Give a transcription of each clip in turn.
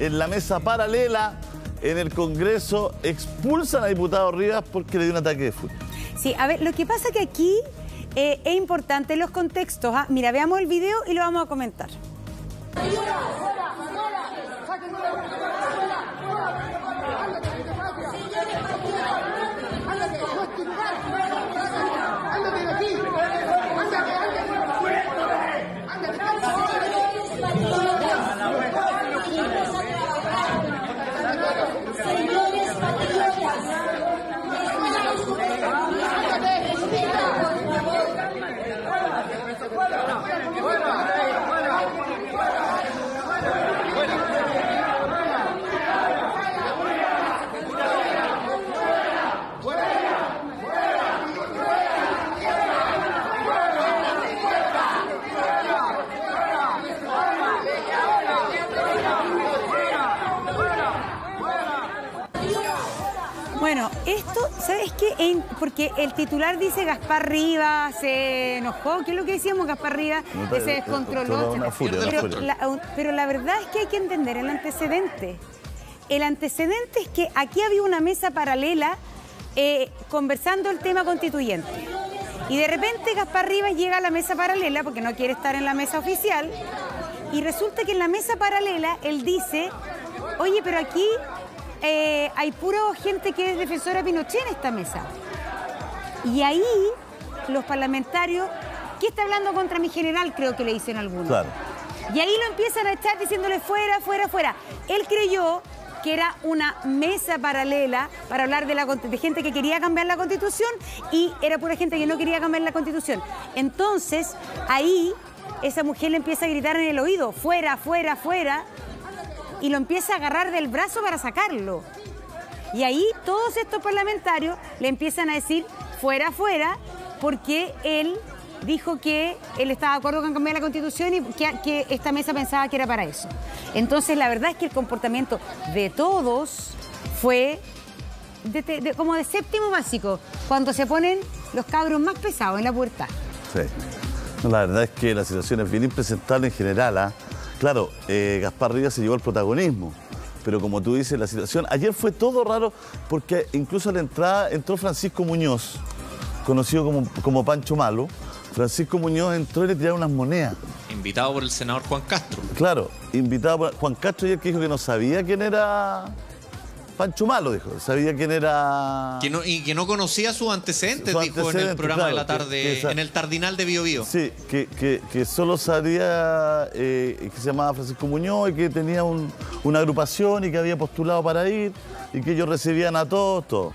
en la mesa paralela en el Congreso expulsan a diputado Rivas porque le dio un ataque de fútbol. Sí, a ver, lo que pasa que aquí eh, es importante los contextos. ¿ah? Mira, veamos el video y lo vamos a comentar. Bueno, esto, ¿sabes qué? porque el titular dice Gaspar Rivas se enojó. ¿Qué es lo que decíamos, Gaspar Rivas? que se descontroló. pero, la, verdad es que hay que entender el antecedente. El antecedente es que aquí había una mesa paralela eh, conversando el tema constituyente. Y de repente Gaspar Rivas llega a la mesa paralela porque no quiere estar en la mesa oficial. Y resulta que en la mesa paralela él dice, oye, pero aquí eh, hay puro gente que es defensora de Pinochet en esta mesa. Y ahí los parlamentarios, ¿qué está hablando contra mi general? Creo que le dicen algunos. Claro. Y ahí lo empiezan a echar diciéndole fuera, fuera, fuera. Él creyó que era una mesa paralela para hablar de, la, de gente que quería cambiar la constitución y era pura gente que no quería cambiar la constitución. Entonces, ahí esa mujer le empieza a gritar en el oído, fuera, fuera, fuera, y lo empieza a agarrar del brazo para sacarlo. Y ahí todos estos parlamentarios le empiezan a decir fuera, fuera, porque él dijo que él estaba de acuerdo con cambiar la constitución y que, esta mesa pensaba que era para eso. Entonces la verdad es que el comportamiento de todos fue como de séptimo básico, cuando se ponen los cabros más pesados en la puerta. Sí. la verdad es que la situación es bien impresentable en general. ¿ah? Claro, eh, Gaspar Rivas se llevó el protagonismo, pero como tú dices, la situación... Ayer fue todo raro porque incluso a la entrada entró Francisco Muñoz, conocido como, como Pancho Malo. Francisco Muñoz entró y le tiraron unas monedas. Invitado por el senador Juan Castro. Claro, invitado por Juan Castro y el que dijo que no sabía quién era Pancho Malo, dijo. Sabía quién era. y que no conocía sus antecedentes, dijo en el programa de la tarde, en el Tardinal de Bio, Bio. Sí, que, solo sabía eh, que se llamaba Francisco Muñoz y que tenía una agrupación y que había postulado para ir y que ellos recibían a todos, todo.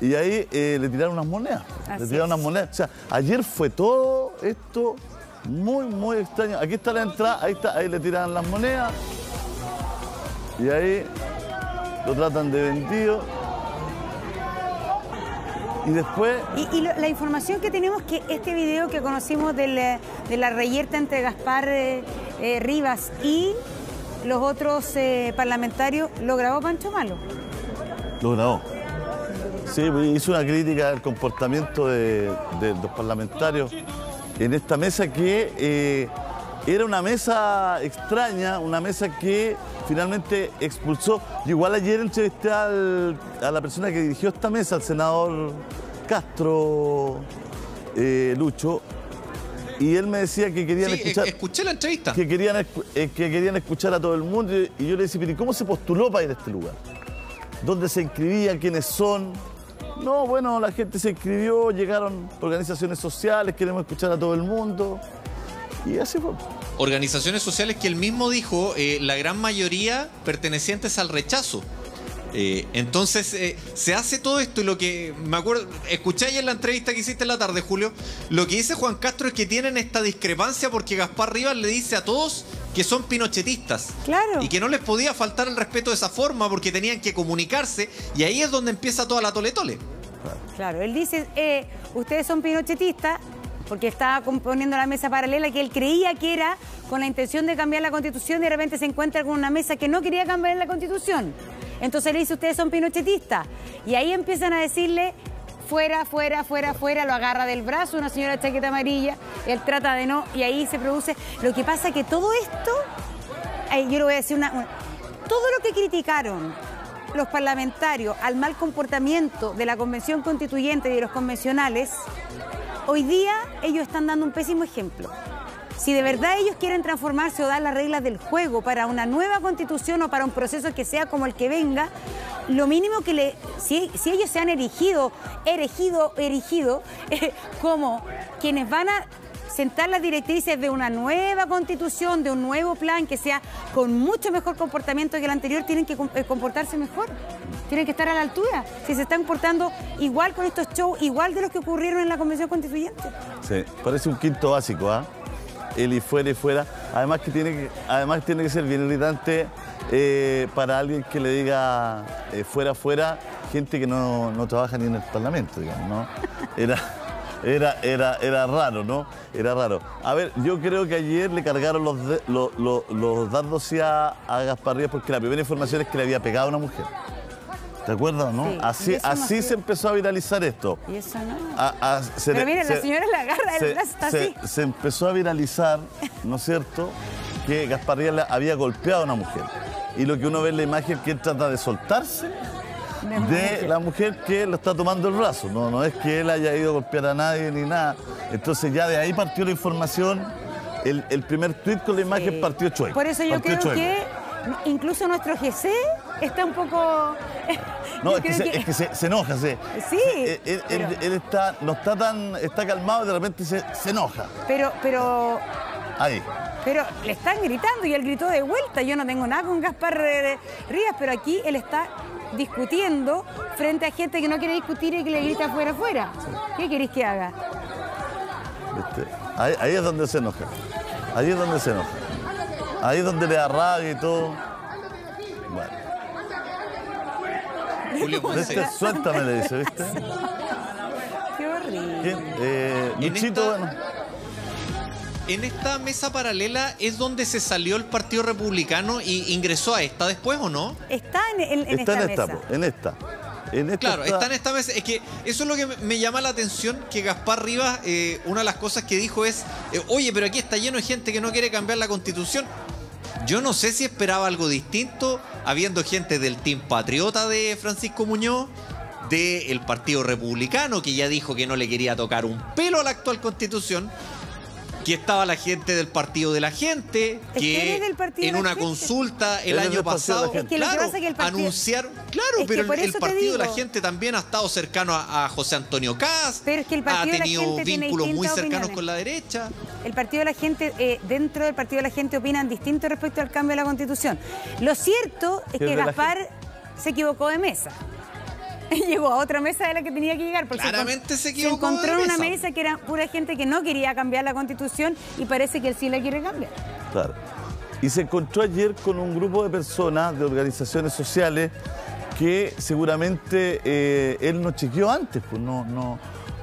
Y ahí eh, le tiraron unas monedas. le tiraron unas monedas. O sea, ayer fue todo esto muy, muy extraño. Aquí está la entrada, ahí está, ahí le tiraron las monedas. Y ahí lo tratan de vendido. Y después... Y, la información que tenemos que este video que conocimos de la reyerta entre Gaspar eh, eh, Rivas y los otros eh, parlamentarios, ¿lo grabó Pancho Malo? Lo grabó. Sí, pues, hizo una crítica al comportamiento de, los parlamentarios en esta mesa que era una mesa extraña, una mesa que finalmente expulsó. igual ayer entrevisté a la persona que dirigió esta mesa, al senador Castro eh, Lucho, y él me decía que querían escuchar. Escuché la entrevista. Que querían, eh, que querían escuchar a todo el mundo. Y yo le decía, ¿y cómo se postuló para ir a este lugar? ¿Dónde se inscribían? ¿Quiénes son? No, bueno, la gente se inscribió, llegaron organizaciones sociales, queremos escuchar a todo el mundo. Y así fue. Organizaciones sociales que él mismo dijo, eh, la gran mayoría pertenecientes al rechazo. Eh, entonces eh, se hace todo esto y lo que me acuerdo, escuché ayer la entrevista que hiciste en la tarde, Julio, lo que dice Juan Castro es que tienen esta discrepancia porque Gaspar Rivas le dice a todos que son pinochetistas. Claro. Y que no les podía faltar el respeto de esa forma porque tenían que comunicarse y ahí es donde empieza toda la tole tole. Claro, él dice, ustedes son pinochetistas, porque estaba componiendo la mesa paralela que él creía que era con la intención de cambiar la constitución y de repente se encuentra con una mesa que no quería cambiar la constitución. Entonces le dice, ustedes son pinochetistas. Y ahí empiezan a decirle, fuera, fuera, fuera, fuera, lo agarra del brazo una señora chaqueta amarilla, él trata de no, y ahí se produce. Lo que pasa que todo esto, yo le voy a decir una, todo lo que criticaron los parlamentarios al mal comportamiento de la convención constituyente y de los convencionales, hoy día ellos están dando un pésimo ejemplo. Si de verdad ellos quieren transformarse o dar las reglas del juego para una nueva constitución o para un proceso que sea como el que venga, lo mínimo que le. Si, ellos se han erigido, erigido, erigido, como quienes van a sentar las directrices de una nueva constitución, de un nuevo plan que sea con mucho mejor comportamiento que el anterior, tienen que eh, comportarse mejor. Tienen que estar a la altura. Si se están comportando igual con estos shows, igual de los que ocurrieron en la Convención Constituyente. Sí, parece un quinto básico, ¿ah? el y fuera y fuera. Además que tiene que, además tiene que ser bien irritante eh, para alguien que le diga eh, fuera, fuera, gente que no, trabaja ni en el Parlamento, digamos, ¿no? Era, era, era, era raro, ¿no? Era raro. A ver, yo creo que ayer le cargaron los, los, los, dardos a, a Gasparría porque la primera información es que le había pegado a una mujer. ¿Te acuerdas, no? así así se empezó a viralizar esto. Y eso no. Pero miren, la señora la agarra, el brazo está así. Se empezó a viralizar, ¿no es cierto?, que Gasparría había golpeado a una mujer. Y lo que uno ve en la imagen es que él trata de soltarse de, la mujer que lo está tomando el brazo. No, no es que él haya ido a golpear a nadie ni nada. Entonces ya de ahí partió la información. El, primer tuit con la imagen partió chueco. Por eso yo creo que incluso nuestro GC está un poco... No, es que, se, enoja, sí. Sí. Él, está, no está tan, está calmado y de repente se, enoja. Pero, pero... Ahí. Pero le están gritando y él gritó de vuelta. Yo no tengo nada con Gaspar Rías, pero aquí él está discutiendo frente a gente que no quiere discutir y que le grita fuera, afuera. ¿Qué queréis que haga? Ahí, ahí, es donde se enoja. Ahí es donde se enoja. Ahí es donde le da y todo. Bueno. Julio Ponce. suéltame, le dice, ¿viste? Qué horrible. Eh, Luchito, bueno. En esta mesa paralela es donde se salió el Partido Republicano y ingresó a esta después, ¿o no? Está en, en, Está en esta, en esta. claro, está... en esta mesa. Es que eso es lo que me llama la atención, que Gaspar Rivas, eh, una de las cosas que dijo es, eh, oye, pero aquí está lleno de gente que no quiere cambiar la constitución. Yo no sé si esperaba algo distinto, habiendo gente del Team Patriota de Francisco Muñoz, del Partido Republicano, que ya dijo que no le quería tocar un pelo a la actual constitución, que estaba la gente del Partido de la Gente, que, en una consulta el año pasado, claro, anunciaron, claro, pero el, Partido de la Gente también ha estado cercano a, José Antonio Caz, ha tenido vínculos muy cercanos con la derecha. El Partido de la Gente, eh, dentro del Partido de la Gente opinan distinto respecto al cambio de la Constitución. Lo cierto es que Gaspar se equivocó de mesa. llegó a otra mesa de la que tenía que llegar. Porque Claramente se, equivocó. Se encontró en una mesa. que era pura gente que no quería cambiar la constitución y parece que él sí la quiere cambiar. Claro. Y se encontró ayer con un grupo de personas, de organizaciones sociales, que seguramente eh, él no chequeó antes, pues no, no,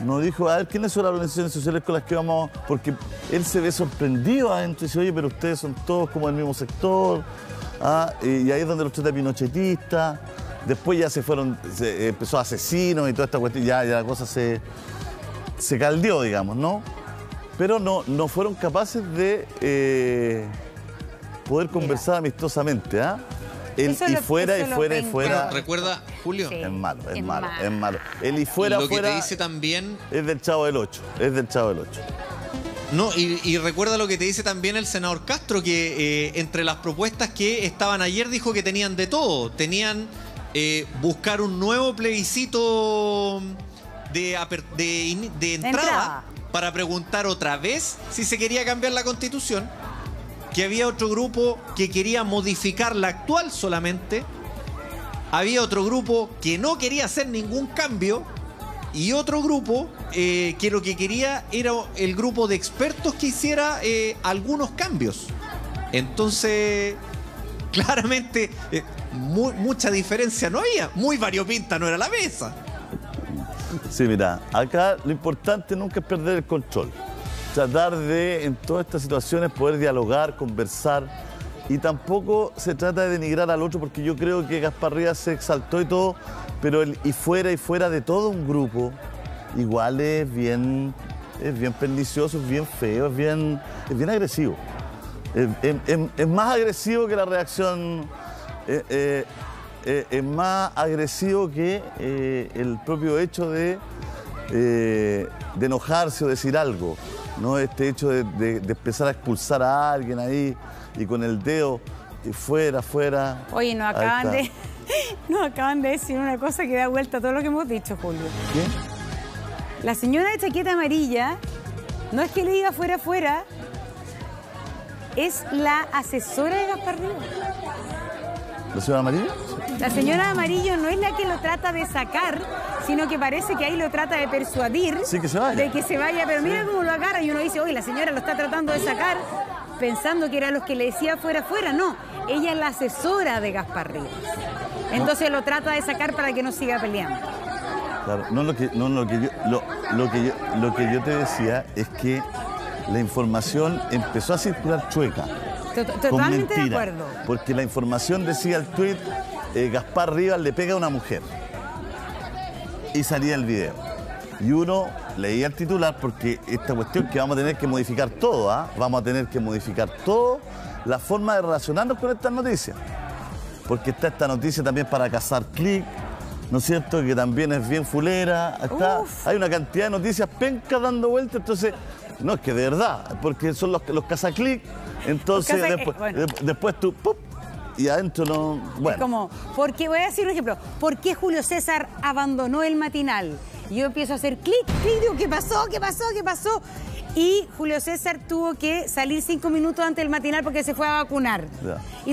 no dijo, a ver, ¿quiénes son las organizaciones sociales con las que vamos? Porque él se ve sorprendido adentro y dice, oye, pero ustedes son todos como del mismo sector, ah, y ahí es donde los trata de pinochetistas. Después ya se fueron, se empezó asesinos y toda esta cuestión, ya, la cosa se, se caldeó, digamos, ¿no? Pero no, no fueron capaces de eh, poder conversar amistosamente, ¿ah? El y fuera, y fuera, y fuera. recuerda, Julio. es malo, es, malo, es malo. El y fuera, lo que te dice también. Es del Chavo del 8, es del Chavo del 8. No, y, recuerda lo que te dice también el senador Castro, que eh, entre las propuestas que estaban ayer dijo que tenían de todo. Tenían eh, buscar un nuevo plebiscito de, de, entrada, para preguntar otra vez si se quería cambiar la constitución, que había otro grupo que quería modificar la actual solamente, había otro grupo que no quería hacer ningún cambio y otro grupo eh, que lo que quería era el grupo de expertos que hiciera eh, algunos cambios. Entonces, claramente mucha diferencia no había. Muy variopinta no era la mesa. Sí, mira, acá lo importante nunca es perder el control. Tratar de, en todas estas situaciones, poder dialogar, conversar. Y tampoco se trata de denigrar al otro, porque yo creo que Gasparría se exaltó y todo, pero y fuera y fuera de todo un grupo, igual es bien, es bien pernicioso, es bien feo, es bien, es bien agresivo. Es más agresivo que la reacción eh, eh, es más agresivo que el propio hecho de, de enojarse o decir algo. ¿no? Este hecho de, empezar a expulsar a alguien ahí y con el dedo y fuera, fuera. Oye, nos acaban de. Nos acaban de decir una cosa que da vuelta a todo lo que hemos dicho, Julio. ¿Quién? La señora de chaqueta amarilla no es que le diga fuera, fuera, es la asesora de Gaspar ¿La señora amarilla? La señora amarillo no es la que lo trata de sacar, sino que parece que ahí lo trata de persuadir. Sí, que se vaya. De que se vaya, pero mira cómo lo agarra y uno dice, oye, la señora lo está tratando de sacar pensando que era los que le decía fuera, fuera. No, ella es la asesora de Gaspar. Entonces lo trata de sacar para que no siga peleando. Claro, no lo que, no, lo que, yo, lo, que yo, lo que yo te decía es que la información empezó a circular chueca. Totalmente de acuerdo. Porque la información decía el tweet, eh, Gaspar Rivas le pega a una mujer. Y salía el video. Y uno leía el titular porque esta cuestión que vamos a tener que modificar todo, ¿ah? vamos a tener que modificar todo la forma de relacionarnos con estas noticias. Porque está esta noticia también para cazar clic, ¿no es cierto? Que también es bien fulera. hay una cantidad de noticias pencas dando vueltas, entonces, no, es que de verdad, porque son los, los cazaclic, entonces después, después tú, ¡pum! y adentro no. Bueno. Es como, porque, voy a decir un ejemplo, ¿por qué Julio César abandonó el matinal? yo empiezo a hacer clic, clic, digo, ¿qué pasó? ¿Qué pasó? ¿Qué pasó? Y Julio César tuvo que salir cinco minutos antes del matinal porque se fue a vacunar. y,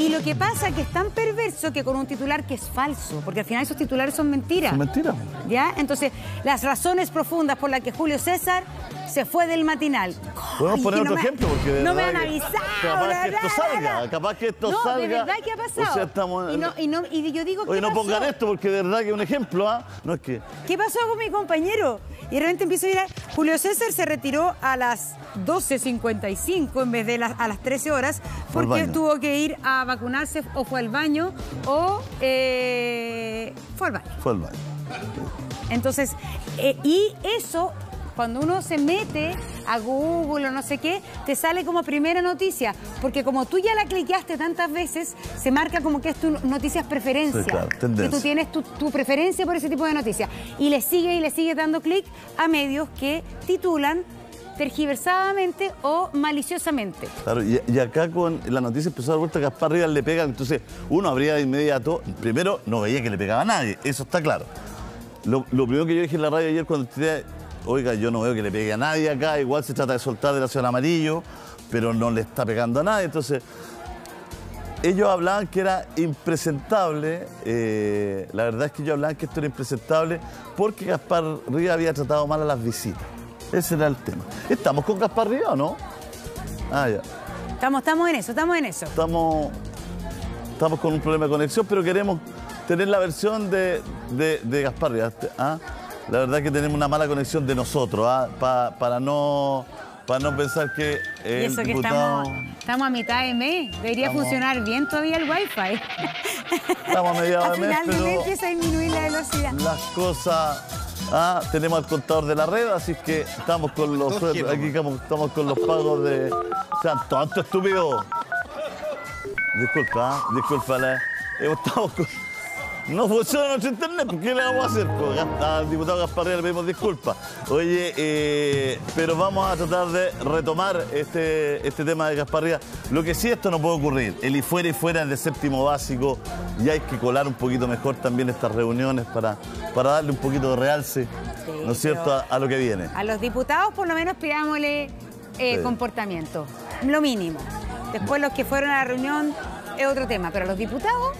y lo que pasa es que es tan perverso que con un titular que es falso, porque al final esos titulares son mentiras. Son mentiras. ¿Ya? Entonces, las razones profundas por las que Julio César se fue del matinal. Podemos poner otro ejemplo porque no me han avisado. Capaz que esto salga, capaz que esto salga. No, de verdad que ha pasado. y, no, y, no, y, yo digo, Oye, no pongan esto porque de verdad que es un ejemplo, ¿ah? No es que. ¿Qué pasó con mi compañero? Y de repente empiezo a ir Julio César se retiró a las 12.55 en vez de a las 13 horas porque tuvo que ir a vacunarse o fue al baño o eh, fue al baño. Fue al baño. Entonces, eh, y eso cuando uno se mete a Google o no sé qué, te sale como primera noticia, porque como tú ya la cliqueaste tantas veces, se marca como que es tu noticias preferencia. que tú tienes tu, preferencia por ese tipo de noticias. Y le sigue y le sigue dando clic a medios que titulan tergiversadamente o maliciosamente. Claro, y, acá con la noticia empezó a dar vuelta que Gaspar Rivas le pega, entonces uno habría de inmediato, primero no veía que le pegaba a nadie, eso está claro. Lo, lo primero que yo dije en la radio ayer cuando te oiga, yo no veo que le pegue a nadie acá, igual se trata de soltar de la ciudad amarillo, pero no le está pegando a nadie. Entonces, ellos hablaban que era impresentable, eh, la verdad es que ellos hablaban que esto era impresentable porque Gaspar Rivas había tratado mal a las visitas. Ese era el tema. ¿Estamos con Gaspar Rivas o no? Ah, ya. Estamos, estamos en eso, estamos en eso. Estamos, estamos con un problema de conexión, pero queremos tener la versión de, de, Gaspar Rivas. ¿Ah? La verdad que tenemos una mala conexión de nosotros, ¿ah? para no para no pensar que y eso que estamos, estamos, a mitad de mes, debería funcionar bien todavía el wifi. Estamos a mediados de mes, pero empieza a disminuir la velocidad. Las cosas... Ah, tenemos el contador de la red, así que estamos con los aquí estamos, con los pagos de. O sea, tanto estúpido. Disculpa, ¿ah? disculpa, estamos con, no funciona nuestro internet, ¿qué le vamos a hacer? Pues, al diputado Gasparría le pedimos disculpas. Oye, eh, pero vamos a tratar de retomar este, este tema de Gasparría. Lo que sí, esto no puede ocurrir. El y fuera y fuera es de séptimo básico y hay que colar un poquito mejor también estas reuniones para, para darle un poquito de realce, ¿no es cierto?, a, lo que viene. A los diputados por lo menos pidámosle eh, comportamiento, lo mínimo. Después los que fueron a la reunión es otro tema, pero a los diputados...